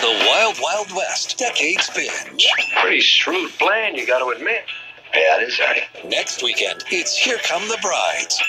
Is the Wild Wild West Decades Binge. Pretty shrewd plan, you got to admit. Yeah, it is, Ernie. Next weekend, it's Here Come the Brides.